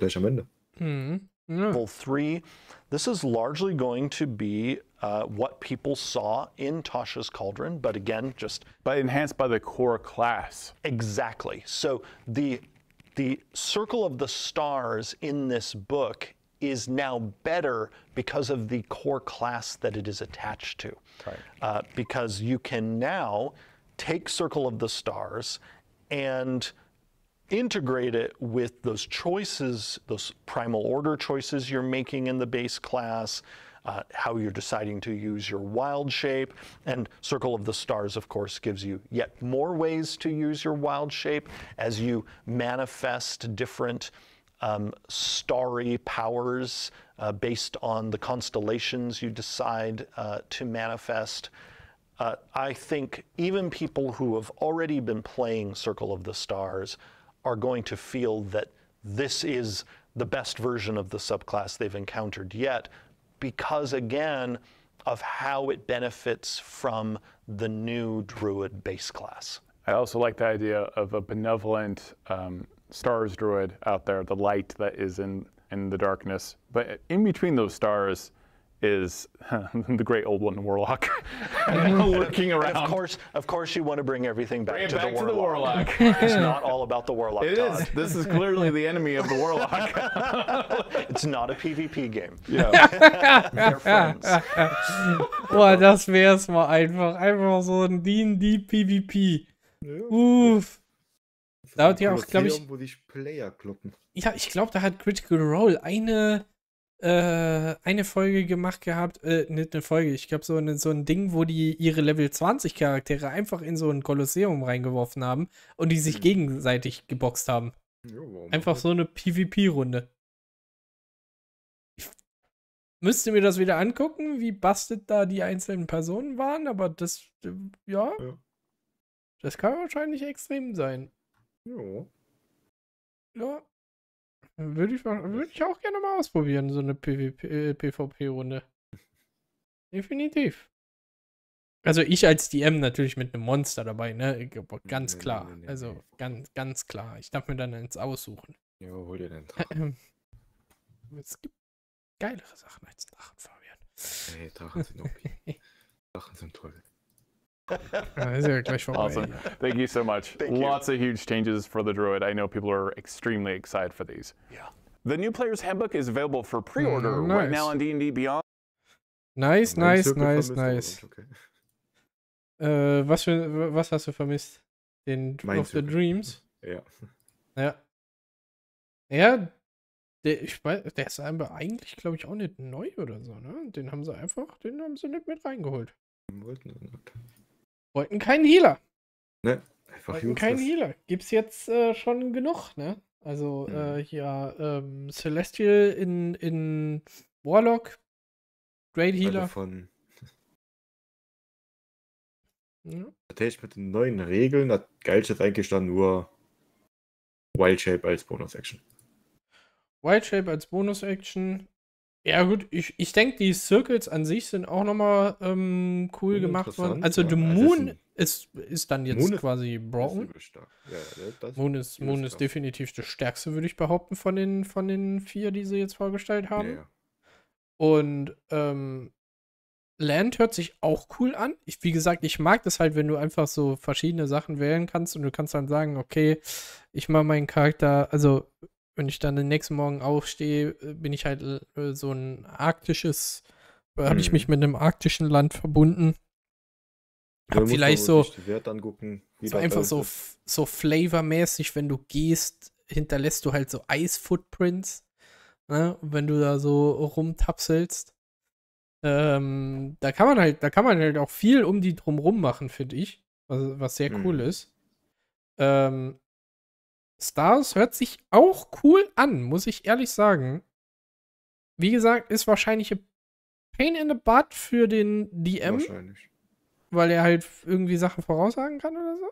gleich am Ende. Mhm. Ja. level three. This is largely going to be uh, what people saw in Tasha's Cauldron, but again, just But enhanced by the core class. exactly. So the the circle of the stars in this book is now better because of the core class that it is attached to. Right. Uh, because you can now take Circle of the Stars and integrate it with those choices, those primal order choices you're making in the base class, uh, how you're deciding to use your wild shape. And Circle of the Stars, of course, gives you yet more ways to use your wild shape as you manifest different um, starry powers uh, based on the constellations you decide uh, to manifest. Uh, I think even people who have already been playing Circle of the Stars are going to feel that this is the best version of the subclass they've encountered yet, because again, of how it benefits from the new Druid base class. I also like the idea of a benevolent um, stars druid out there, the light that is in, in the darkness. But in between those stars is the great old one, Warlock, looking around. of course, of course, you want to bring everything back, Bring to, back the to the warlock. It's not all about the warlock. It Todd. is. This is clearly the enemy of the Warlock. It's not a PvP game. yeah. They're friends. Boah, das wär's mal einfach. Einfach so ein D&D PvP. Uff. Da hat ja auch, glaub ich- Wo sich Player kloppen. Ja, ich glaube, da hat Critical Role eine, äh, eine Folge gemacht gehabt. Äh, nicht eine Folge, ich glaube, so, eine, so ein Ding, wo die ihre Level 20 Charaktere einfach in so ein Kolosseum reingeworfen haben und die sich Mhm. gegenseitig geboxt haben. Jo, Einfach so eine PvP-Runde. Müsste mir das wieder angucken, wie bastet da die einzelnen Personen waren, aber das, äh, ja, Ja. das kann wahrscheinlich extrem sein. Jo. Ja. Würde ich, würde ich auch gerne mal ausprobieren, so eine PvP, äh, PvP-Runde. Definitiv. Also ich als DM natürlich mit einem Monster dabei, ne? Ganz Nee, nee, klar. nee, nee, Also nee. ganz, ganz klar. Ich darf mir dann eins aussuchen. Jo, hol dir den Drachen. Es gibt geilere Sachen als Drachen, Fabian. Ey, Drachen sind OP. Drachen sind toll. Ja, ist ja gleich vorbei. Awesome. Thank you so much. Thank you. Lots of huge changes for the Druid. I know people are extremely excited for these. Yeah. The new player's handbook is available for pre-order Mm, right nice. now on D&D Beyond. Nice, nice, nice, nice. Okay. Äh, was, für, was hast du vermisst? Den Mein of the Zirkel. Dreams? Ja. Ja. Ja, der, ich weiß, der ist aber eigentlich, glaube ich, auch nicht neu oder so, ne? Den haben sie einfach, den haben sie nicht mit reingeholt. Wollten wir nicht. Wollten keinen Healer. Ne, einfach Wollten keinen useless. Healer. Gibt's jetzt äh, schon genug, ne? Also, Mhm. äh, hier, ähm, Celestial in, in Warlock. Great Healer. Also von Ja. tatsächlich mit den neuen Regeln, das geilste ist eigentlich dann nur Wild Shape als Bonus-Action. Wild Shape als Bonus-Action. Ja, gut, ich, ich denke, die Circles an sich sind auch nochmal ähm, cool Ja, gemacht worden. Also. The Also Moon ist ist, ist dann jetzt ist- quasi ist broken. stark. Ja, ja, das Moon ist, Moon ist definitiv das stärkste, würde ich behaupten, von den, von den vier, die sie jetzt vorgestellt haben. ja. Und ähm, Land hört sich auch cool an. Ich, wie gesagt, ich mag das halt, wenn du einfach so verschiedene Sachen wählen kannst und du kannst dann sagen, okay, ich mache meinen Charakter, also wenn ich dann den nächsten Morgen aufstehe, äh, bin ich halt äh, so ein arktisches, äh, habe ich Mhm. mich mit einem arktischen Land verbunden. Hab vielleicht so, angucken, so einfach so, so flavormäßig, wenn du gehst, hinterlässt du halt so Eis-Footprints. Ne? Wenn du da so rumtapselst. Ähm, da kann man halt, da kann man halt auch viel um die drumrum machen, finde ich. Was, was sehr cool Mhm. ist. Ähm, Stars hört sich auch cool an, muss ich ehrlich sagen. Wie gesagt, ist wahrscheinlich a Pain in the Butt für den DM Wahrscheinlich. weil er halt irgendwie Sachen voraussagen kann oder so.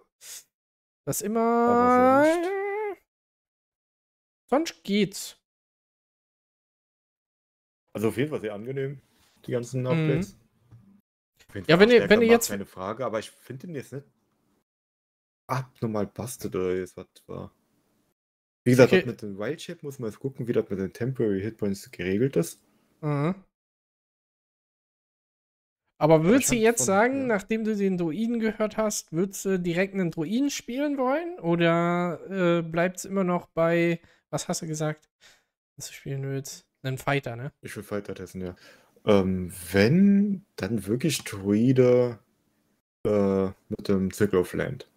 Das immer. Aber sonst- geht's. Also auf jeden Fall sehr angenehm, die ganzen Updates. Auf jeden Mhm. Ja, wenn ihr- wenn ihr jetzt- Keine Frage, aber ich finde den jetzt nicht abnormal bastet oder jetzt was war. Wie gesagt, Okay. das mit dem Wild Shape muss man jetzt gucken, wie das mit den Temporary Hitpoints geregelt ist. Mhm. Aber würdest du jetzt von- sagen, ja. nachdem du den Druiden gehört hast, würdest du direkt einen Druiden spielen wollen? Oder äh, bleibt es immer noch bei, was hast du gesagt, was du spielen willst? Einen Fighter, ne? Ich will Fighter testen, ja. Ähm, wenn, dann wirklich Druide äh, mit dem Circle of Land.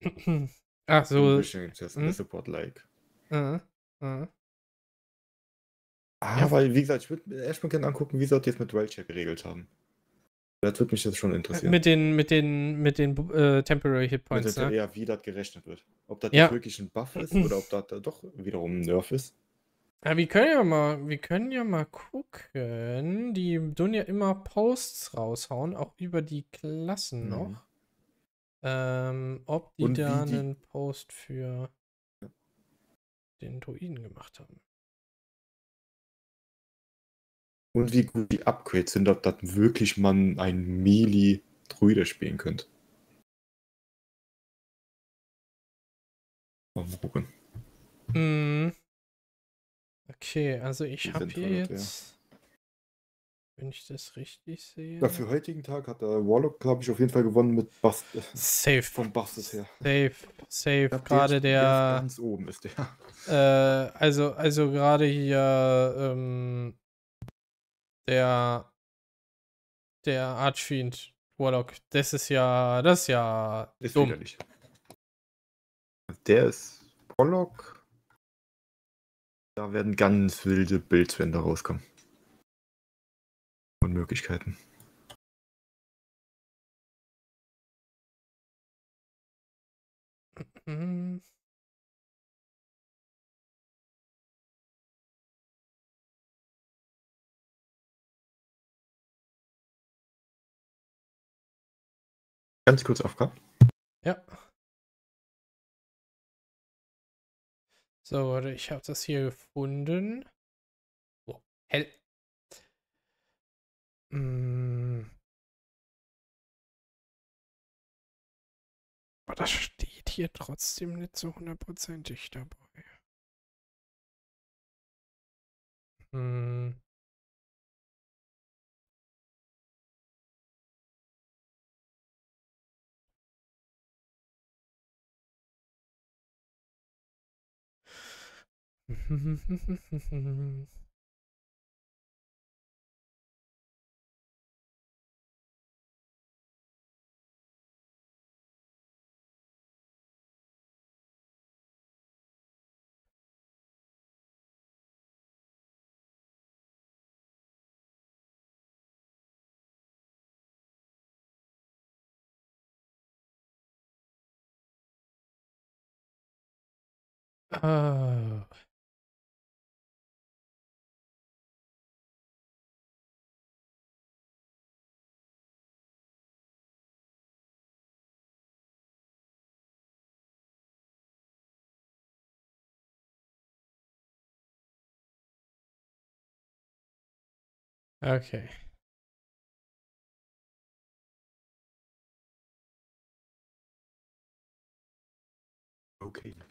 Ach so. Bisschen testen, mhm. Support-like. Äh, äh. Ah, Ja. weil, wie gesagt, ich würde mir erstmal gerne angucken, wie sie das jetzt mit Shape geregelt haben. Das würde mich jetzt schon interessieren. Mit den, mit den, mit den äh, Temporary Hit Mit Points, der- ne? Ja, wie das gerechnet wird. Ob das Ja. wirklich ein Buff ist oder ob das da doch wiederum ein Nerf ist. Ja, wir können ja mal, wir können ja mal gucken. Die tun ja immer Posts raushauen, auch über die Klassen Mhm. noch. Ähm, ob die Und da die- einen Post für den Druiden gemacht haben. Und wie gut die Upgrades sind, ob das wirklich man ein Melee-Druide spielen könnte. Mal gucken. Mhm. Okay, also ich habe hier das wär. Wenn ich das richtig sehe, Ja, für heutigen Tag hat der Warlock, glaube ich, auf jeden Fall gewonnen mit Bust, safe, vom Bastes her. safe, safe. Glaub, Gerade der, der, ganz oben ist der. Äh, also, also gerade hier, ähm, der, der Archfiend Warlock, das ist ja, das ist ja Ist dumm. widerlich. Der ist Warlock. Da werden ganz wilde da rauskommen. Und Möglichkeiten. Mhm. Ganz kurz AFK. Ja. So, warte, ich habe das hier gefunden. Oh, hell. Mm. Aber das steht hier trotzdem nicht so hundertprozentig dabei. Hm. Ah. Okay. Okay.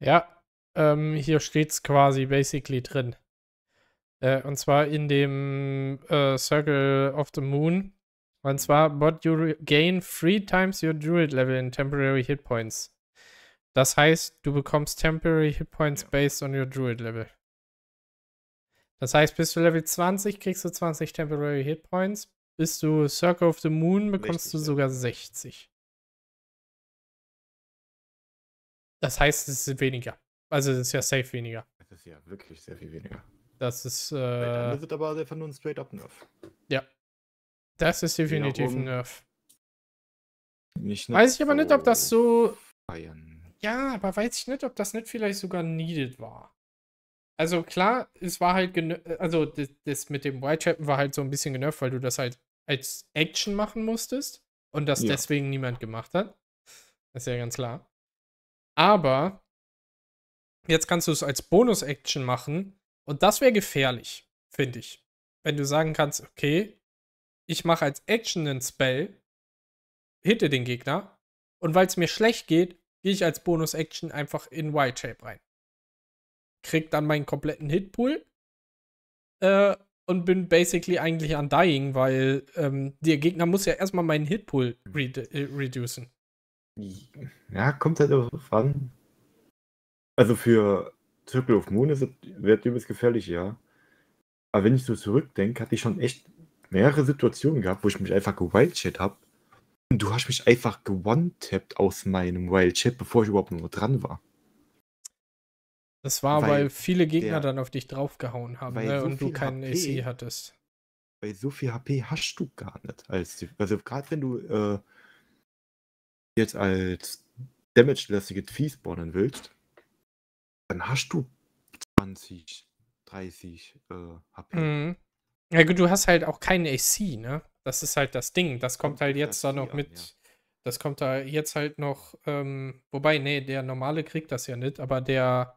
Ja, ähm, hier steht's quasi basically drin. Äh, und zwar in dem äh, Circle of the Moon. Und zwar, but you gain three times your Druid level in temporary hit points. Das heißt, du bekommst temporary hit points Ja. based on your Druid level. Das heißt, bis du Level 20 kriegst du 20 temporary hit points. Bis du Circle of the Moon bekommst 60, du ja. sogar 60. Das heißt, es ist weniger. Also, es ist ja safe weniger. Das ist ja wirklich sehr viel weniger. Das ist, äh, andere wird aber einfach nur ein Straight-Up-Nerf. das ist definitiv ein Nerf. Nicht Weiß ich aber nicht, ob das so. Feiern. Ja, aber weiß ich nicht, ob das nicht vielleicht sogar needed war. Also klar, es war halt, also das, das mit dem Whitechappen war halt so ein bisschen genervt, weil du das halt als Action machen musstest und das Ja. deswegen niemand gemacht hat. Das ist ja ganz klar. Aber jetzt kannst du es als Bonus-Action machen und das wäre gefährlich, finde ich. Wenn du sagen kannst, okay, ich mache als Action einen Spell, hitte den Gegner und weil es mir schlecht geht, gehe ich als Bonus-Action einfach in White Shape rein. krieg dann meinen kompletten Hitpool äh, und bin basically eigentlich undying, weil ähm, der Gegner muss ja erstmal meinen Hitpool redu äh, reducen. Ja, kommt halt darauf an. Also für Circle of Moon ist es wird übelst gefährlich, ja. Aber wenn ich so zurückdenke, hatte ich schon echt mehrere Situationen gehabt, wo ich mich einfach gewildchat habe. Und du hast mich einfach gewone-tappt aus meinem Wildchat, bevor ich überhaupt nur dran war. Das war, weil, Weil viele Gegner der- dann auf dich draufgehauen haben ne? so und du keinen HP AC hattest. Weil so viel HP hast du gar nicht. Als, also gerade wenn du äh, jetzt als damage-lastige Vieh spawnen willst, dann hast du 20, 30 äh, HP. Mhm. Ja gut, du hast halt auch keinen AC, ne? Das ist halt das Ding. Das kommt halt jetzt da noch an, mit. ja. Das kommt da jetzt halt noch. Ähm, wobei, nee, der normale kriegt das ja nicht, aber der.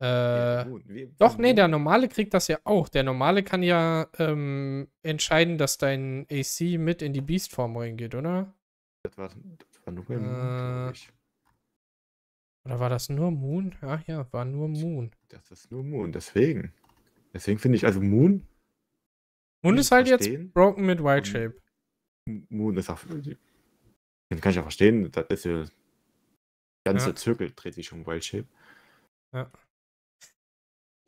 Ja, Äh, Moon. Wie- doch, nee, der normale kriegt das ja auch. Der normale kann ja ähm, entscheiden, dass dein AC mit in die Beast-Form reingeht, oder? Das war, das war nur bei Moon, Äh, ich. Oder war das nur Moon? Ach ja, war nur Moon. Das ist nur Moon, deswegen. Deswegen finde ich, also Moon, Moon ist halt jetzt verstehen. broken mit Und- Shape. Moon ist auch. Den kann ich ja verstehen. Das ist ja. Der ganze Ja. Zirkel dreht sich um Wild Shape.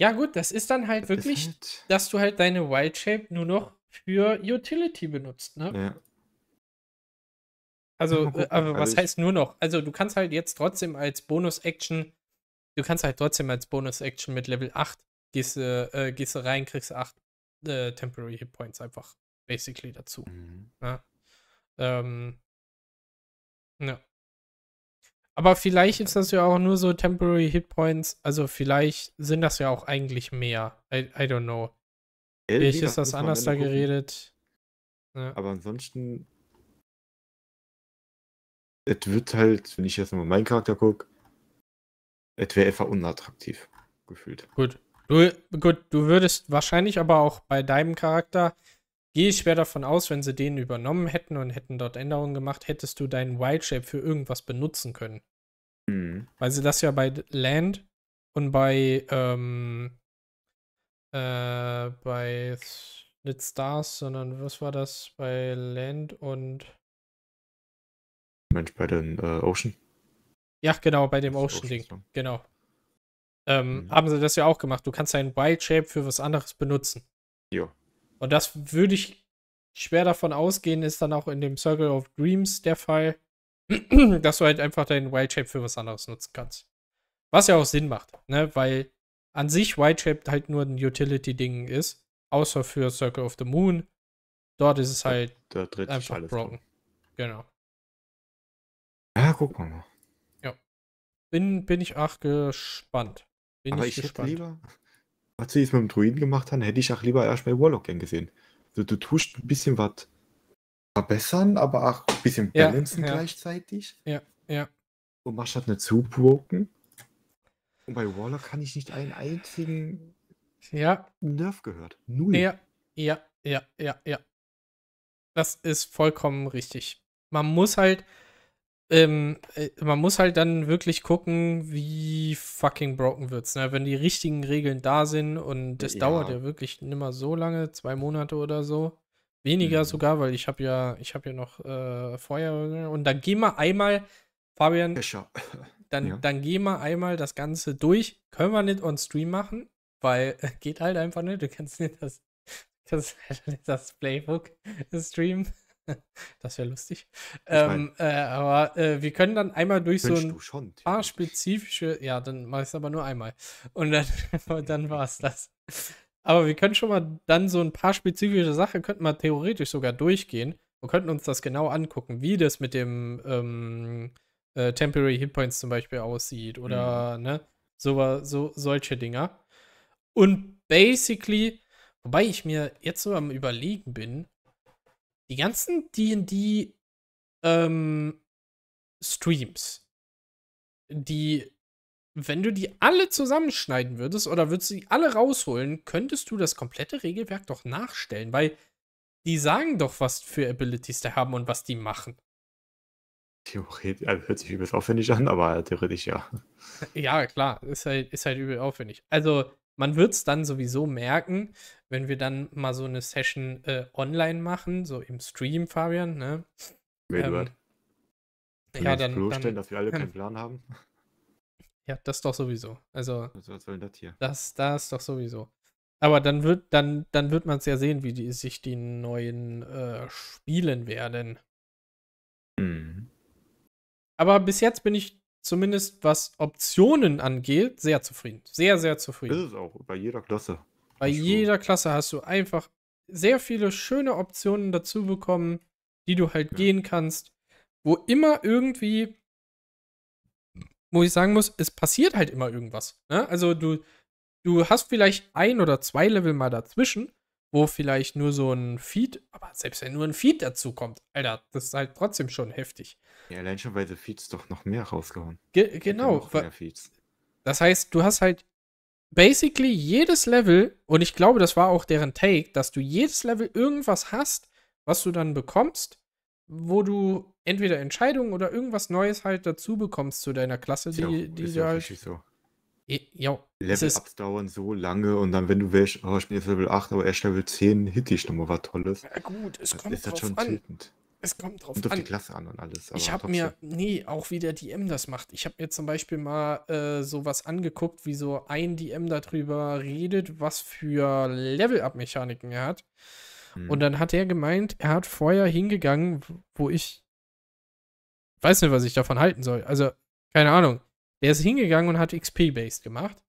Ja, gut, das ist dann halt Das wirklich, halt- dass du halt deine Wild Shape nur noch für Utility benutzt, ne? Ja. Also, äh, aber was Also heißt nur noch? Also, du kannst halt jetzt trotzdem als Bonus-Action, du kannst halt trotzdem als Bonus-Action mit Level 8 gehst, du, äh, gehst rein, kriegst 8 äh, Temporary Hit Points einfach basically dazu. Mhm. Ähm, ja. Aber vielleicht ist das ja auch nur so Temporary Hit Points, also vielleicht sind das ja auch eigentlich mehr. I, I don't know. Ja, wie Vielleicht ist das anders da geredet. Ja. Aber ansonsten. Es wird halt, wenn ich jetzt mal meinen Charakter gucke, es wäre einfach unattraktiv gefühlt. Gut. Du, gut, du würdest wahrscheinlich aber auch bei deinem Charakter, gehe ich schwer davon aus, wenn sie den übernommen hätten und hätten dort Änderungen gemacht, hättest du deinen Wild Shape für irgendwas benutzen können. Mhm. Weil sie das ja bei Land und bei, ähm, äh, bei nicht Stars, sondern was war das? Bei Land und, Mensch, bei den äh, Ocean. ja, genau, bei dem Ocean-Ding. Song. Genau. Ähm, Mhm. Haben sie das ja auch gemacht. Du kannst deinen Wild Shape für was anderes benutzen. Ja. Und das würde ich schwer davon ausgehen, ist dann auch in dem Circle of Dreams der Fall, dass du halt einfach deinen Wild Shape für was anderes nutzen kannst. Was ja auch Sinn macht, ne? Weil an sich Wild Shape halt nur ein Utility-Ding ist, außer für Circle of the Moon. Dort ist es halt Da dreht sich einfach alles. broken. Genau. Ja, guck mal. Bin, bin ich auch gespannt. Bin Aber ich, ich hätte gespannt. lieber, was sie jetzt mit dem Druiden gemacht haben, hätte ich auch lieber erst bei Warlock gern gesehen. Also, du tust ein bisschen was verbessern, aber auch ein bisschen Ja, balancen ja. gleichzeitig. Ja, ja. Und machst halt nicht zu broken. Und bei Warlock kann ich nicht einen einzigen Ja, Nerv gehört. Null. Ja, ja, ja, ja, ja. Das ist vollkommen richtig. Man muss halt, ähm, äh, man muss halt dann wirklich gucken, wie fucking broken wird's. Ne? Wenn die richtigen Regeln da sind und das Ja. dauert ja wirklich nimmer so lange, zwei Monate oder so. Weniger Mhm. sogar, weil ich habe ja, ich habe ja noch äh, Feuer und dann geh mal einmal, Fabian, dann, Ja. dann geh mal einmal das Ganze durch. Können wir nicht on Stream machen, weil äh, geht halt einfach nicht. Du kannst nicht das, kannst halt nicht das Playbook streamen. Das wäre lustig. Ähm, äh, aber äh, wir können dann einmal durch so ein schon. paar spezifische, ja, dann mach ich es aber nur einmal. Und dann, dann war es das. Aber wir können schon mal dann so ein paar spezifische Sachen, könnten wir theoretisch sogar durchgehen und könnten uns das genau angucken, wie das mit dem ähm, äh, Temporary Hit Points zum Beispiel aussieht oder ne, so, so solche Dinger. Und basically, wobei ich mir jetzt so am überlegen bin, die ganzen D&D ähm, Streams, die, wenn du die alle zusammenschneiden würdest oder würdest du die alle rausholen, könntest du das komplette Regelwerk doch nachstellen, weil die sagen doch, was für Abilities die haben und was die machen. Theoretisch, also hört sich übelst aufwendig an, aber theoretisch ja. Ja, klar, ist halt, ist halt übel aufwendig. Also, man wird es dann sowieso merken, wenn wir dann mal so eine Session äh, online machen, so im Stream, Fabian, ne? Ähm, Ja, dann, bloßstellen, dann, dass wir alle ähm, keinen Plan haben? ja, das doch sowieso. Also, Was was soll denn das hier? das, das doch sowieso. Aber dann wird, dann, dann wird man es ja sehen, wie die, sich die neuen äh, spielen werden. Mhm. Aber bis jetzt bin ich zumindest, was Optionen angeht, sehr zufrieden. Sehr, sehr Ist zufrieden. es auch, bei jeder Klasse. Bei jeder Klasse hast du einfach sehr viele schöne Optionen dazu bekommen, die du halt Ja. gehen kannst, wo immer irgendwie, wo ich sagen muss, es passiert halt immer irgendwas. Ne? Also du, du hast vielleicht ein oder zwei Level mal dazwischen, wo vielleicht nur so ein Feed, aber selbst wenn nur ein Feed dazu kommt, Alter, das ist halt trotzdem schon heftig. Ja, allein schon, weil sie Feeds doch noch mehr rausgehauen. Ge genau, mehr. Das heißt, du hast halt basically jedes Level, und ich glaube, das war auch deren Take, dass du jedes Level irgendwas hast, was du dann bekommst, wo du entweder Entscheidungen oder irgendwas Neues halt dazu bekommst zu deiner Klasse, Ist ja die, die ja halt. richtig so. Ja, Level-Ups dauern so lange und dann, wenn du willst, oh, ich bin jetzt Level 8, aber erst Level 10, hit ich nochmal was Tolles. ja gut, es Das kommt ist drauf schon an. tiltend. Es kommt drauf Und auf die an. Klasse an und alles. Ich habe mir, nee, auch wie der DM das macht. Ich habe mir zum Beispiel mal äh, sowas angeguckt, wie so ein DM darüber redet, was für Level-Up-Mechaniken er hat. Hm. Und dann hat er gemeint, er hat vorher hingegangen, wo ich weiß nicht, was ich davon halten soll. Also, keine Ahnung. Der ist hingegangen und hat XP-based gemacht.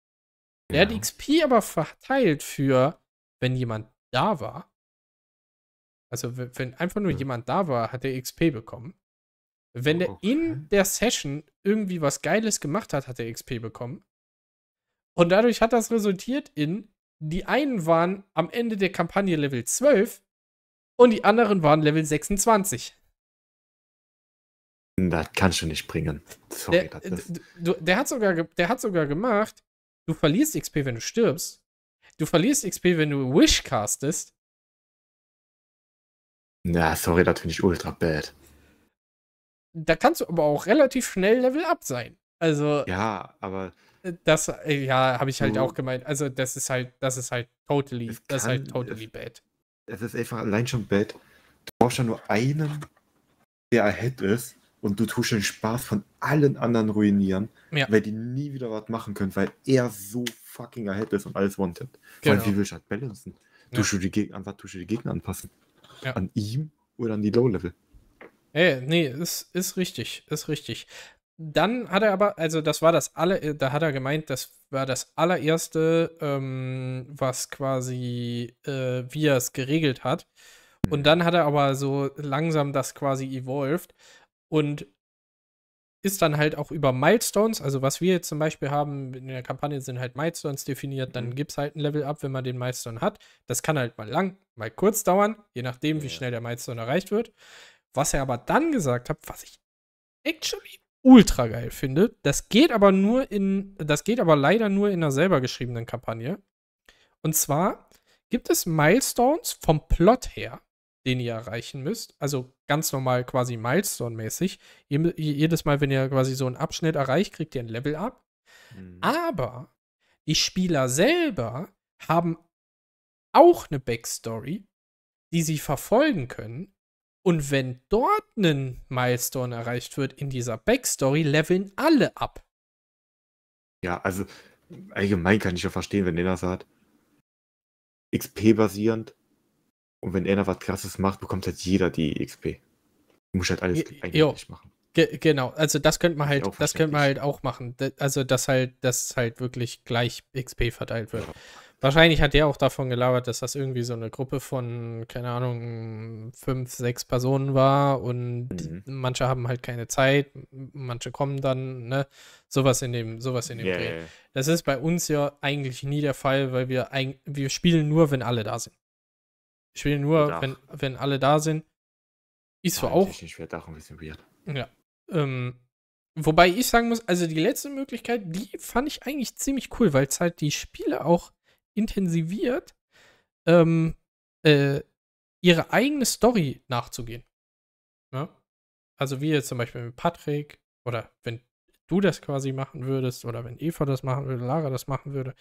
Der hat Ja. XP aber verteilt für, wenn jemand da war. Also, wenn einfach nur Ja. jemand da war, hat er XP bekommen. Wenn der Okay. in der Session irgendwie was Geiles gemacht hat, hat er XP bekommen. Und dadurch hat das resultiert in, die einen waren am Ende der Kampagne Level 12 und die anderen waren Level 26. Das kannst du nicht bringen. Sorry, Der, das ist. d- du, der, hat sogar, der hat sogar gemacht, du verlierst XP, wenn du stirbst. Du verlierst XP, wenn du Wish castest. Na, sorry, das finde ich ultra bad. Da kannst du aber auch relativ schnell Level up sein. Also, Ja, aber das, äh, ja, habe ich halt Du- auch gemeint. Also, das ist halt, das ist halt totally, Es das ist halt kann- totally es- bad. es ist einfach allein schon bad. Du brauchst ja nur einen, der ahead ist und du tust den Spaß von allen anderen ruinieren, Ja. weil die nie wieder was machen können, weil er so fucking ahead ist und alles wanted. Genau. wie willst du das balancen? Ja. Tust du die Gegner, an was tust du die Gegner anpassen? Ja. An ihm oder an die Low-Level? Ey, nee, ist, ist richtig, ist richtig. Dann hat er aber, also das war das aller, da hat er gemeint, das war das allererste, ähm, was quasi, äh, wie er es geregelt hat. Und Mhm. dann hat er aber so langsam das quasi evolved und ist dann halt auch über Milestones, also was wir jetzt zum Beispiel haben, in der Kampagne sind halt Milestones definiert, dann Mhm. gibt es halt ein Level-Up, wenn man den Milestone hat. Das kann halt mal lang, mal kurz dauern, je nachdem, wie Ja. schnell der Milestone erreicht wird. Was er aber dann gesagt hat, was ich actually ultra geil finde, das geht aber nur in, das geht aber leider nur in einer selber geschriebenen Kampagne. Und zwar gibt es Milestones vom Plot her, den ihr erreichen müsst. Also ganz normal quasi Milestone-mäßig. Je- Jedes Mal, wenn ihr quasi so einen Abschnitt erreicht, kriegt ihr ein Level up. Mhm. Aber die Spieler selber haben auch eine Backstory, die sie verfolgen können. Und wenn dort ein Milestone erreicht wird in dieser Backstory, leveln alle ab. Ja, also allgemein kann ich ja verstehen, wenn einer sagt, XP-basierend und wenn einer was krasses macht, bekommt halt jeder die XP. Du musst halt alles Jo. einheitlich machen. Ge genau, also das könnte man halt, auch das könnte man halt auch machen. Also, dass halt, dass halt wirklich gleich XP verteilt wird. Wahrscheinlich hat der auch davon gelabert, dass das irgendwie so eine Gruppe von, keine Ahnung, fünf, sechs Personen war und Mhm. manche haben halt keine Zeit, manche kommen dann, ne? Sowas in dem, sowas in dem Ja, Dreh. Das ist bei uns ja eigentlich nie der Fall, weil wir wir spielen nur, wenn alle da sind. Wir spielen nur, wenn, wenn alle da sind. Ist zwar Ah, auch technisch wäre Dach ein bisschen weird. ja. Ähm, wobei ich sagen muss, also die letzte Möglichkeit, die fand ich eigentlich ziemlich cool, weil es halt die Spiele auch intensiviert, ähm, äh, ihre eigene Story nachzugehen. Ja? also wie jetzt zum Beispiel mit Patrick oder wenn du das quasi machen würdest oder wenn Eva das machen würde, Lara das machen würde,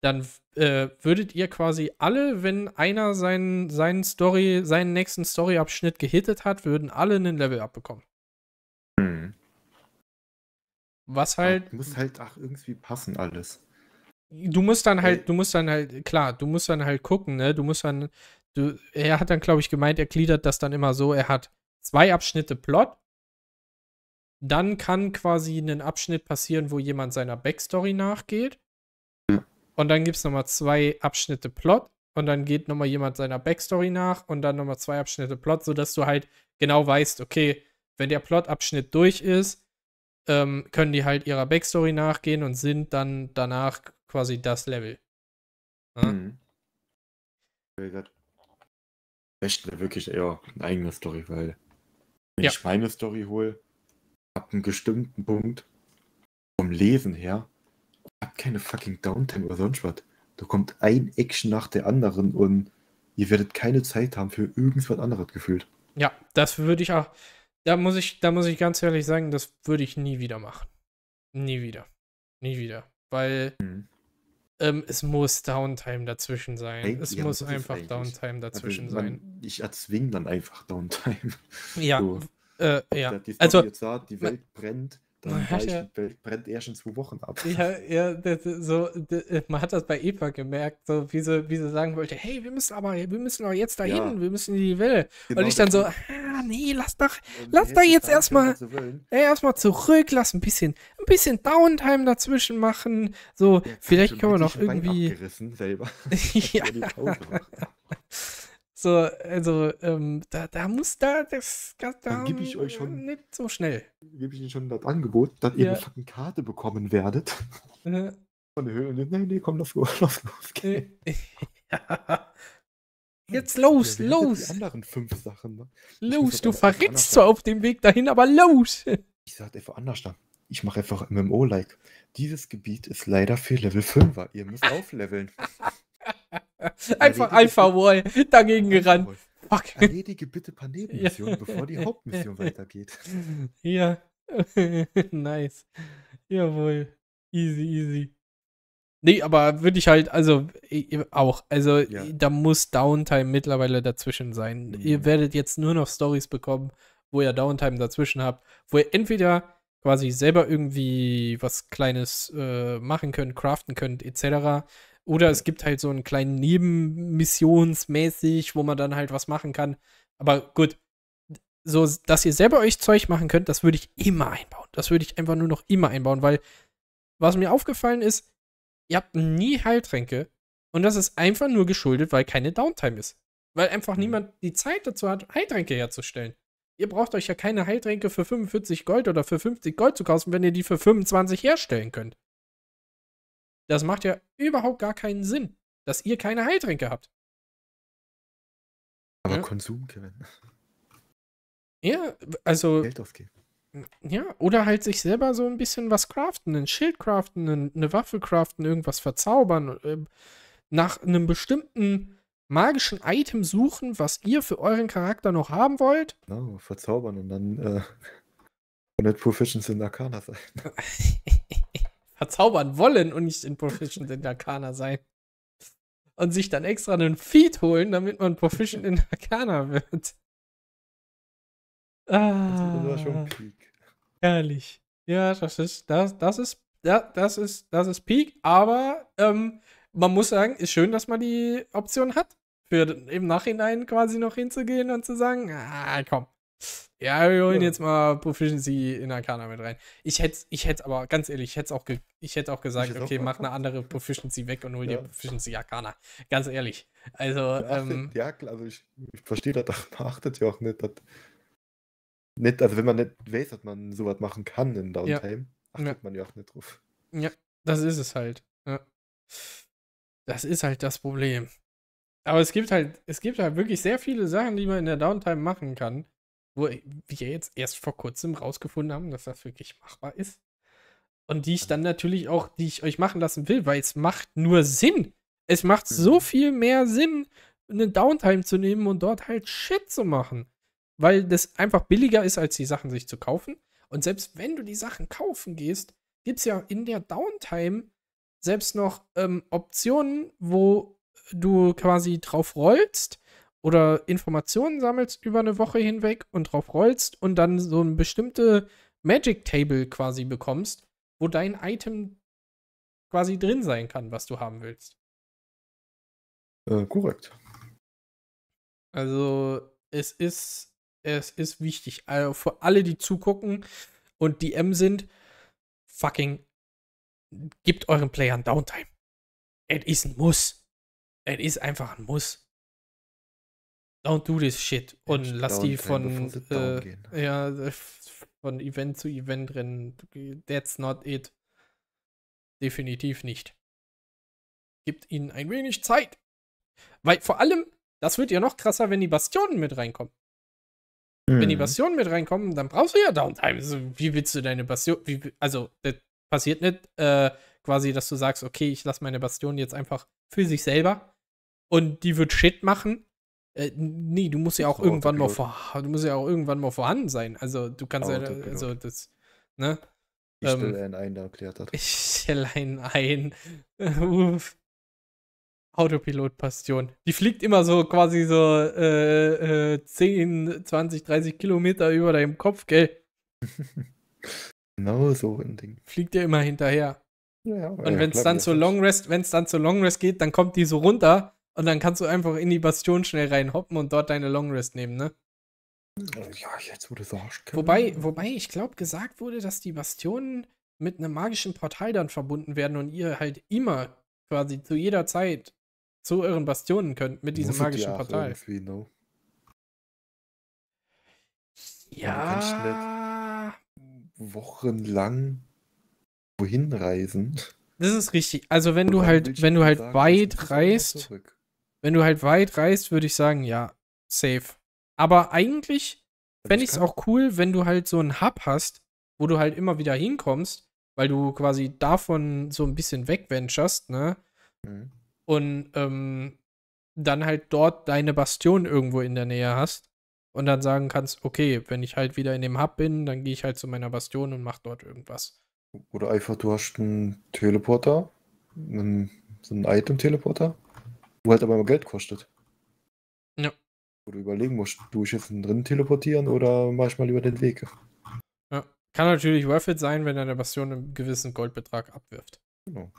dann äh, würdet ihr quasi alle, wenn einer seinen, seinen Story, seinen nächsten Storyabschnitt gehittet hat, würden alle einen Level abbekommen. Hm. Was halt. Muss halt auch irgendwie passen alles. Du musst dann halt, Ey. du musst dann halt, klar, du musst dann halt gucken, ne? Du musst dann, du, er hat dann, glaube ich, gemeint, er gliedert das dann immer so, er hat zwei Abschnitte Plot, dann kann quasi ein Abschnitt passieren, wo jemand seiner Backstory nachgeht. Und dann gibt es nochmal zwei Abschnitte Plot und dann geht nochmal jemand seiner Backstory nach und dann nochmal zwei Abschnitte Plot, sodass du halt genau weißt, okay, wenn der Plot-Abschnitt durch ist, ähm, können die halt ihrer Backstory nachgehen und sind dann danach quasi das Level. Ja? Hm. Echt wirklich eher eine eigene Story, weil wenn Ja. ich meine Story hole, ab einem bestimmten Punkt, vom Lesen her, hab keine fucking Downtime oder sonst was. Da kommt ein Action nach der anderen und ihr werdet keine Zeit haben für irgendwas anderes gefühlt. Ja, das würde ich auch. Da muss ich, da muss ich ganz ehrlich sagen, das würde ich nie wieder machen. Nie wieder. Nie wieder. Weil Mhm. ähm, es muss Downtime dazwischen sein. Ey, es ja, muss einfach eigentlich- Downtime dazwischen Also, sein. man, ich erzwinge dann einfach Downtime. Ja, So. äh, ja. die Story Also, jetzt da, die Welt brennt, dann ich, ja- Welt brennt erst in zwei Wochen ab. Ja, ja, das, so, das, äh, man hat das bei Eva gemerkt, so wie sie, wie sie sagen wollte, hey, wir müssen aber, wir müssen doch jetzt dahin, Ja. wir müssen in die Welle. Genau und ich dann so, ah, nee, lass doch, und lass hätten jetzt erstmal- ey, erstmal zurück, lass ein bisschen, ein bisschen Downtime dazwischen machen. So, vielleicht schon können wir noch ich irgendwie. selber. ja. Wenn die Pause war. So, also, ähm, da, da muss da, das, da, Dann geb ich euch schon- nicht so schnell. Gebe ich Ihnen schon das Angebot, dass ihr Ja. eine fucking Karte bekommen werdet. Äh, Von der Höhle. Nee, nee, komm, lass los, lass los. äh, ja. Jetzt los, Ja, los, Die anderen fünf Sachen. Ne? los, du anders zwar auf dem Weg dahin, aber los. Ich sag einfach anders da. Ich mache einfach MMO-like. Dieses Gebiet ist leider für Level 5er. Ihr müsst aufleveln. Einfach Alpha Wall dagegen gerannt. Fuck. Erledige bitte ein paar Nebenmissionen, bevor die Hauptmission weitergeht. Ja. nice. Jawohl. Easy, easy. Nee, aber würde ich halt, also auch, also Ja. da muss Downtime mittlerweile dazwischen sein. Mhm. Ihr werdet jetzt nur noch Stories bekommen, wo ihr Downtime dazwischen habt, wo ihr entweder quasi selber irgendwie was Kleines äh, machen könnt, craften könnt, etc. Oder es gibt halt so einen kleinen Nebenmissionsmäßig, wo man dann halt was machen kann. Aber gut, so, dass ihr selber euch Zeug machen könnt, das würde ich immer einbauen. Das würde ich einfach nur noch immer einbauen, weil was mir aufgefallen ist, ihr habt nie Heiltränke und das ist einfach nur geschuldet, weil keine Downtime ist. Weil einfach Mhm. niemand die Zeit dazu hat, Heiltränke herzustellen. Ihr braucht euch ja keine Heiltränke für 45 Gold oder für 50 Gold zu kaufen, wenn ihr die für 25 herstellen könnt. Das macht ja überhaupt gar keinen Sinn, dass ihr keine Heiltränke habt. Aber Ja. Konsum, Kevin. Ja, also Geld ausgeben. Ja, oder halt sich selber so ein bisschen was craften, ein Schild craften, ein- eine Waffe craften, irgendwas verzaubern, ähm, nach einem bestimmten magischen Item suchen, was ihr für euren Charakter noch haben wollt. Genau, verzaubern und dann äh, 100 Proficiency in Arcana sein. Verzaubern wollen und nicht in Proficient in Arcana sein. Und sich dann extra einen Feed holen, damit man Proficient in Arcana wird. Das war schon Ah. Peak. Herrlich. Ja, das ist, das, das ist, ja, das ist, das ist Peak, aber ähm, man muss sagen, ist schön, dass man die Option hat, für im Nachhinein quasi noch hinzugehen und zu sagen, ah, komm. Ja, wir holen Ja. jetzt mal Proficiency in Arcana mit rein. Ich hätte ich hätte aber, ganz ehrlich, ich hätte auch, ge ich hätte auch gesagt, hätte auch okay, mach gemacht. eine andere Proficiency weg und hol dir Ja. Proficiency Arcana. Ganz ehrlich. Also, Ja, ähm, ja, klar, also ich, ich verstehe das, auch, man achtet ja auch nicht, dass, nicht, also wenn man nicht weiß, dass man sowas machen kann in Downtime, achtet Ja. man ja auch nicht drauf. Das ist es halt. Ja. Das ist halt das Problem. Aber es gibt halt, es gibt halt wirklich sehr viele Sachen, die man in der Downtime machen kann, wo wir jetzt erst vor kurzem rausgefunden haben, dass das wirklich machbar ist. Und die ich dann natürlich auch, die ich euch machen lassen will, weil es macht nur Sinn. Es macht so Mhm. viel mehr Sinn, eine Downtime zu nehmen und dort halt Shit zu machen. weil das einfach billiger ist, als die Sachen sich zu kaufen. Und selbst wenn du die Sachen kaufen gehst, gibt es ja in der Downtime selbst noch ähm, Optionen, wo du quasi drauf rollst oder Informationen sammelst über eine Woche hinweg und drauf rollst und dann so ein bestimmte Magic Table quasi bekommst, wo dein Item quasi drin sein kann, was du haben willst. Äh, korrekt. Also es ist, es ist wichtig. Also für alle, die zugucken und die M sind, fucking gebt euren Playern Downtime. Es ist ein Muss. Es ist einfach ein Muss. Don't do this shit. Und Echt lass die von, äh, ja, äh, von Event zu Event rennen. That's not it. Definitiv nicht. Gibt ihnen ein wenig Zeit. Weil vor allem, das wird ja noch krasser, wenn die Bastionen mit reinkommen. Wenn die Mhm. Bastionen mit reinkommen, dann brauchst du ja Downtime. Also, wie willst du deine Bastion. Wie, also, das passiert nicht äh, quasi, dass du sagst, okay, ich lasse meine Bastion jetzt einfach für sich selber und die wird Shit machen. Äh, nee, du musst ja auch irgendwann mal vor, du musst ja auch irgendwann mal vorhanden sein. Also du kannst ja, also das, ne? Ich ähm, stelle einen ein, der erklärt hat. Ich stelle einen ein. Uff. Autopilot-Bastion. Die fliegt immer so quasi so äh, äh, 10, 20, 30 Kilometer über deinem Kopf, gell? Genau so ein Ding. Fliegt dir immer hinterher. Ja, ja, Und wenn es dann zu Long Rest, wenn es dann zu Long Rest geht, dann kommt die so runter und dann kannst du einfach in die Bastion schnell reinhoppen und dort deine Long Rest nehmen, ne? Ja, jetzt du sagst. Wobei, wobei ich glaube, gesagt wurde, dass die Bastionen mit einem magischen Portal dann verbunden werden und ihr halt immer quasi zu jeder Zeit zu euren Bastionen könnt mit diesem Musstet magischen auch Portal. no? Ja, Wochenlang wohin reisen. das ist richtig. Also wenn du halt, wenn du halt weit reist, zurück. Wenn du halt weit reist, würde ich sagen, ja, safe. Aber eigentlich fände ich es auch cool, wenn du halt so einen Hub hast, wo du halt immer wieder hinkommst, weil du quasi davon so ein bisschen wegventurst, ne? Mhm. Und ähm, dann halt dort deine Bastion irgendwo in der Nähe hast und dann sagen kannst, okay, wenn ich halt wieder in dem Hub bin, dann gehe ich halt zu meiner Bastion und mach dort irgendwas. Oder einfach, du hast einen Teleporter, einen, so einen Item-Teleporter, wo halt aber immer Geld kostet. Ja. Wo du überlegen musst, du ich jetzt drin teleportieren oder mach ich mal über den Weg. Ja. Kann natürlich worth it sein, wenn deine Bastion einen gewissen Goldbetrag abwirft. Genau.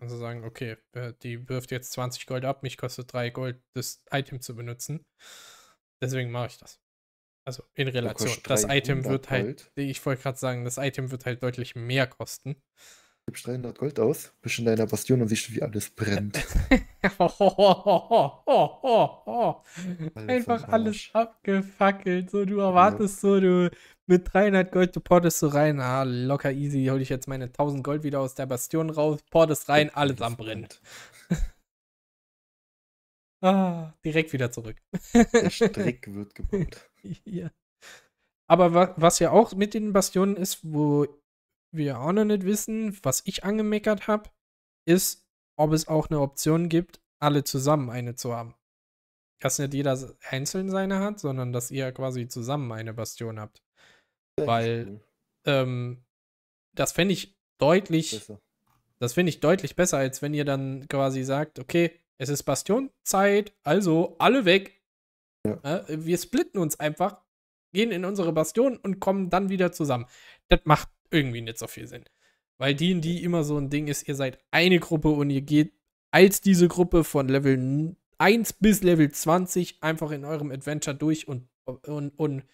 Also sagen, okay, die wirft jetzt 20 Gold ab, mich kostet 3 Gold, das Item zu benutzen. Deswegen mache ich das. Also in Relation. Das Item 300 wird halt, ich wollte gerade sagen, das Item wird halt deutlich mehr kosten. Gibst 300 Gold aus, bist in deiner Bastion und siehst, wie alles brennt. Einfach am alles Arsch. abgefackelt. So, du erwartest so, du mit 300 Gold, du portest so rein. Ah, locker easy, hol ich jetzt meine 1000 Gold wieder aus der Bastion raus, portest rein, alles am Brennen. Ah, direkt wieder zurück. Der Strick wird gebaut. ja. Aber wa was ja auch mit den Bastionen ist, wo wir auch noch nicht wissen, was ich angemeckert habe, ist, ob es auch eine Option gibt, alle zusammen eine zu haben. Dass nicht jeder einzeln seine hat, sondern dass ihr quasi zusammen eine Bastion habt. Weil- Cool. Ähm, das fände ich deutlich, Besser. das finde ich deutlich besser, als wenn ihr dann quasi sagt, okay, es ist Bastionzeit, also alle weg. Ja. Äh, wir splitten uns einfach, gehen in unsere Bastion und kommen dann wieder zusammen. Das macht irgendwie nicht so viel Sinn. Weil D&D immer so ein Ding ist, ihr seid eine Gruppe und ihr geht als diese Gruppe von Level 1 bis Level 20 einfach in eurem Adventure durch und, und, und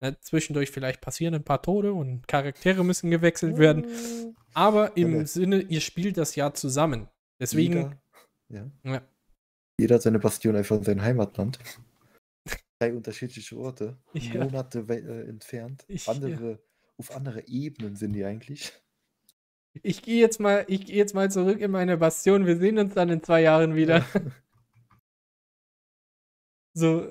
ne, zwischendurch vielleicht passieren ein paar Tode und Charaktere müssen gewechselt werden. Aber im Okay. Sinne, ihr spielt das ja zusammen. Deswegen, Jeder, ja. Ja. Jeder hat seine Bastion einfach in sein Heimatland. Drei unterschiedliche Orte, Ja. Monate äh, entfernt. Ich- andere, auf andere Ebenen sind die eigentlich. ich gehe jetzt mal, ich gehe jetzt mal zurück in meine Bastion. Wir sehen uns dann in zwei Jahren wieder. So,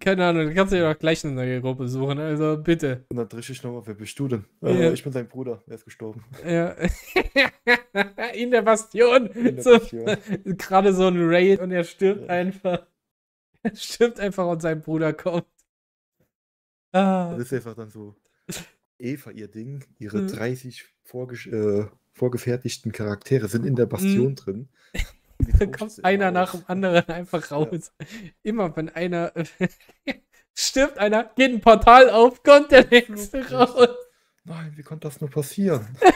keine Ahnung, du kannst ja doch gleich eine neue Gruppe suchen. Also bitte. Und dann drücke ich nochmal, wer bist du denn? Ja. Äh, ich bin sein Bruder, er ist gestorben. Ja. in der Bastion. In der so, Bastion. Gerade so ein Raid und er stirbt Ja. einfach. Er stirbt einfach und sein Bruder kommt. Ah, Das ist einfach dann so Eva, ihr Ding, ihre Mhm. 30 vorgesch- äh, vorgefertigten Charaktere sind in der Bastion drin. Die da tauscht kommt einer nach dem anderen einfach raus. Immer wenn einer stirbt, einer geht ein Portal auf, kommt der nächste raus. Nein, wie konnte das nur passieren?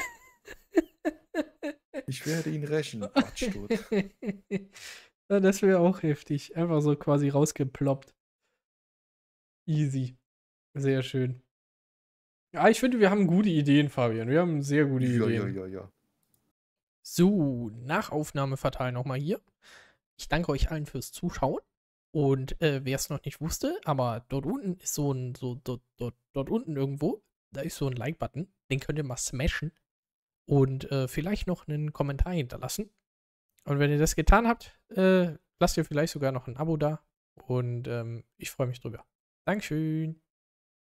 Ich werde ihn rächen, ja, das wäre auch heftig. Einfach so quasi rausgeploppt. Easy. Sehr schön. Ja, ich finde, wir haben gute Ideen, Fabian. Wir haben sehr gute Ja, Ideen. ja, ja, ja. So, Nachaufnahmeverteil nochmal hier. Ich danke euch allen fürs Zuschauen. Und äh, wer es noch nicht wusste, aber dort unten ist so ein, so dort, dort, dort unten irgendwo, da ist so ein Like-Button. Den könnt ihr mal smashen. Und äh, vielleicht noch einen Kommentar hinterlassen. Und wenn ihr das getan habt, äh, lasst ihr vielleicht sogar noch ein Abo da. Und ähm, ich freue mich drüber. Dankeschön.